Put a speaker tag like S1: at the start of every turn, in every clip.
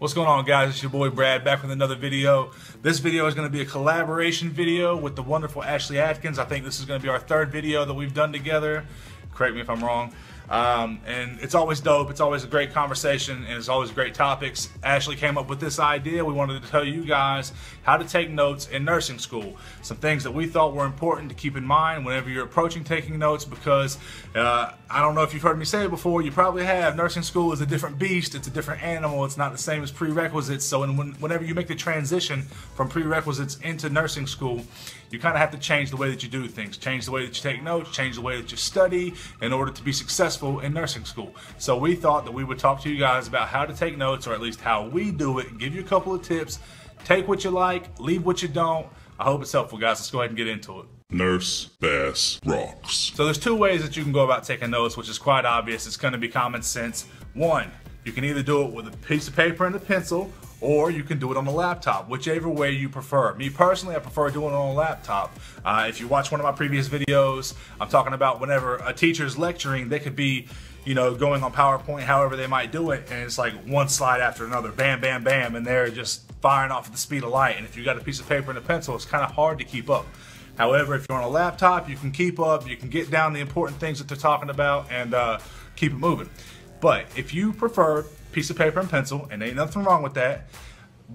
S1: What's going on guys? It's your boy Brad back with another video. This video is going to be a collaboration video with the wonderful Ashley Adkins. I think this is going to be our third video that we've done together. Correct me if I'm wrong. Um, and it's always dope. It's always a great conversation and it's always great topics. Ashley came up with this idea. We wanted to tell you guys how to take notes in nursing school. Some things that we thought were important to keep in mind whenever you're approaching taking notes because uh, I don't know if you've heard me say it before, you probably have. Nursing school is a different beast. It's a different animal. It's not the same as prerequisites. So when, whenever you make the transition from prerequisites into nursing school, you kind of have to change the way that you do things, change the way that you take notes, change the way that you study in order to be successful in nursing school. So we thought that we would talk to you guys about how to take notes, or at least how we do it, give you a couple of tips. Take what you like, leave what you don't. I hope it's helpful, guys. Let's go ahead and get into it.
S2: Nurse Bass rocks.
S1: So there's two ways that you can go about taking notes, which is quite obvious. It's going to be common sense. One, you can either do it with a piece of paper and a pencil, or you can do it on a laptop, whichever way you prefer. Me personally, I prefer doing it on a laptop. Uh, if you watch one of my previous videos, I'm talking about whenever a teacher's lecturing, they could be, you know, going on PowerPoint, however they might do it, and it's like one slide after another, bam, bam, bam, and they're just firing off at the speed of light. And if you got a piece of paper and a pencil, it's kind of hard to keep up. However, if you're on a laptop, you can keep up, you can get down the important things that they're talking about, and uh, keep it moving. But if you prefer piece of paper and pencil, and ain't nothing wrong with that.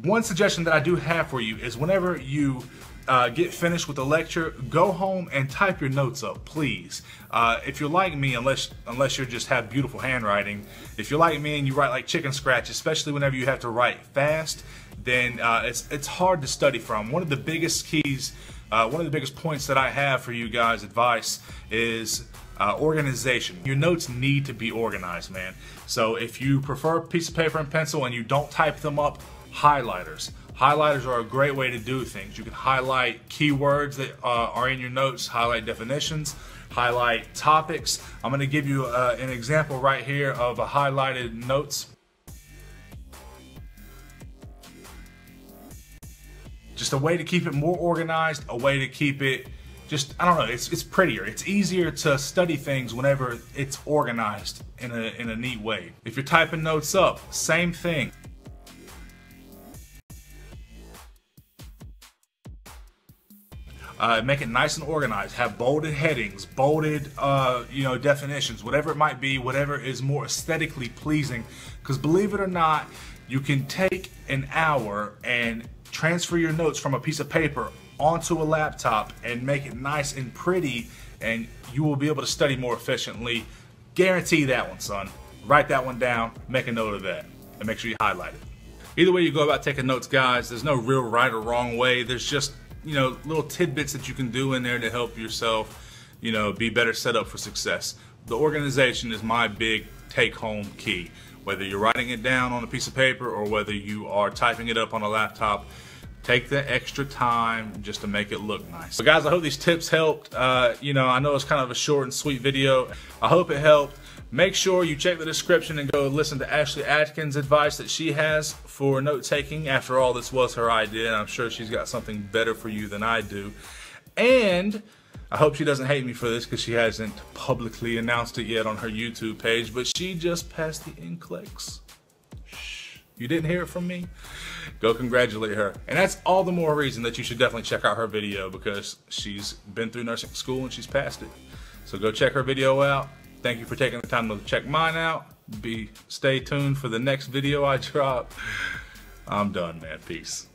S1: One suggestion that I do have for you is whenever you uh, get finished with the lecture, go home and type your notes up, please. Uh, if you're like me, unless unless you just have beautiful handwriting, if you're like me and you write like chicken scratch, especially whenever you have to write fast, then uh, it's it's hard to study from. One of the biggest keys, uh, one of the biggest points that I have for you guys, advice is uh, organization. Your notes need to be organized, man. So if you prefer a piece of paper and pencil and you don't type them up, highlighters. Highlighters are a great way to do things. You can highlight keywords that uh, are in your notes, highlight definitions, highlight topics. I'm going to give you uh, an example right here of a highlighted notes. Just a way to keep it more organized, a way to keep it just I don't know. It's it's prettier. It's easier to study things whenever it's organized in a in a neat way. If you're typing notes up, same thing. Uh, make it nice and organized. Have bolded headings, bolded, uh, you know, definitions, whatever it might be, whatever is more aesthetically pleasing. Because believe it or not, you can take an hour and transfer your notes from a piece of paper onto a laptop and make it nice and pretty and you will be able to study more efficiently. Guarantee that one, son. Write that one down, make a note of that, and make sure you highlight it. Either way you go about taking notes, guys, there's no real right or wrong way. There's just, you know, little tidbits that you can do in there to help yourself, you know, be better set up for success. The organization is my big take-home key. Whether you're writing it down on a piece of paper or whether you are typing it up on a laptop, take the extra time just to make it look nice. So guys, I hope these tips helped. Uh, you know, I know it's kind of a short and sweet video. I hope it helped. Make sure you check the description and go listen to Ashley Adkins' advice that she has for note taking. After all, this was her idea, and I'm sure she's got something better for you than I do. And I hope she doesn't hate me for this because she hasn't publicly announced it yet on her YouTube page, but she just passed the NCLEX. You didn't hear it from me? Go congratulate her. And that's all the more reason that you should definitely check out her video because she's been through nursing school and she's passed it. So go check her video out. Thank you for taking the time to check mine out. Be stay tuned for the next video I drop. I'm done, man. Peace.